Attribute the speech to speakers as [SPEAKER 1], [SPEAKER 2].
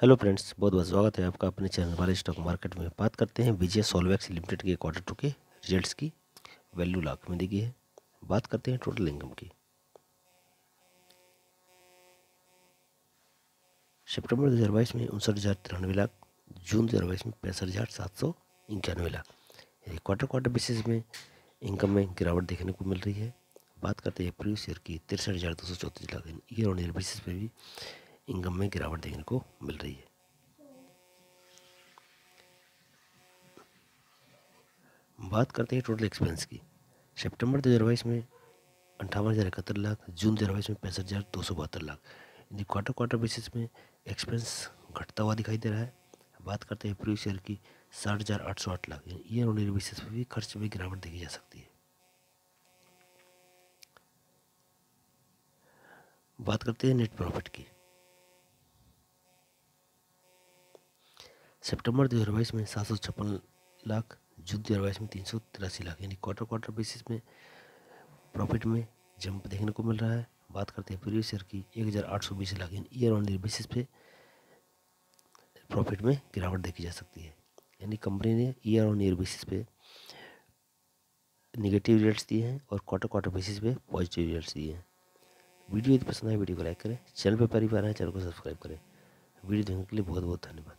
[SPEAKER 1] Hello friends, बहुत बहुत स्वागत है आपका अपने चैनल वाले स्टॉक मार्केट में। बात करते हैं विजय सोलवैक्स लिमिटेड के क्वार्टर टू के रिजल्ट्स की। वैल्यू लाख में दी गई है बात करते हैं टोटल इनकम की। सितंबर दो हज़ार बाईस में उनसठ हज़ार तिरानवे लाख, जून दो हज़ार बाईस में पैंसठ हज़ार सात सौ इक्यानवे लाख। क्वार्टर क्वार्टर बेसिस में इनकम में गिरावट देखने को मिल रही है। बात करते हैं प्रीवियस ईयर की तिरसठ हज़ार दो सौ चौंतीस lakh. Year on year basis पे भी इनकम में गिरावट देखने को मिल रही है। बात करते हैं टोटल एक्सपेंस की। सितंबर दो हज़ार बाईस में अंठावन हज़ार इकहत्तर लाख, जून दो हज़ार बाईस में पैंसठ हज़ार दो सौ बहत्तर लाख। यानी क्वार्टर क्वार्टर बेसिस में एक्सपेंस घटता हुआ दिखाई दे रहा है। बात करते हैं प्रीवियस ईयर की, साठ हज़ार आठ सौ आठ लाख। यानी ईयर ऑन ईयर बेसिस पर भी खर्च में गिरावट देखी जा सकती है। बात करते हैं नेट प्रॉफिट की। सितंबर दो हज़ार बाईस में सात सौ छप्पन लाख, जून दो हज़ार बाईस में तीन सौ तिरासी लाख, यानी क्वार्टर क्वार्टर बेसिस में प्रॉफिट में जंप देखने को मिल रहा है। बात करते हैं प्रीवियस ईयर की, एक हज़ार आठ सौ बीस लाख, यानी ईयर ऑन ईयर बेसिस पे प्रॉफिट में गिरावट देखी जा सकती है। यानी कंपनी ने ईयर ऑन ईयर बेसिस पे निगेटिव रिजल्ट्स दिए हैं और क्वार्टर क्वार्टर बेसिस पे पॉजिटिव रिजल्ट्स दिए हैं। वीडियो यदि पसंद आए, वीडियो को लाइक करें, चैनल पर बार आए चैनल को सब्सक्राइब करें। वीडियो देखने के लिए बहुत बहुत धन्यवाद।